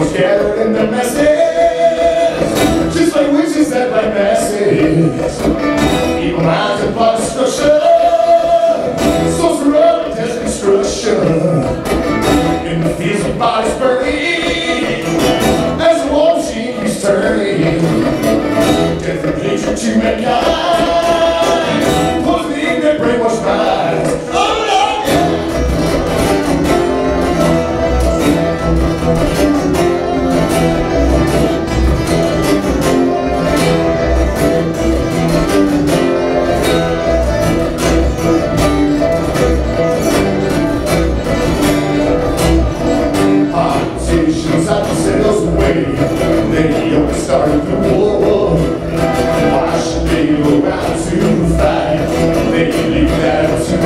was gathered in the message, just like witches that like masses. Evil minds and plot destruction, sorcerer and destruction. In the fields of bodies buried, as the wolf she keeps turning. Different nature to mankind.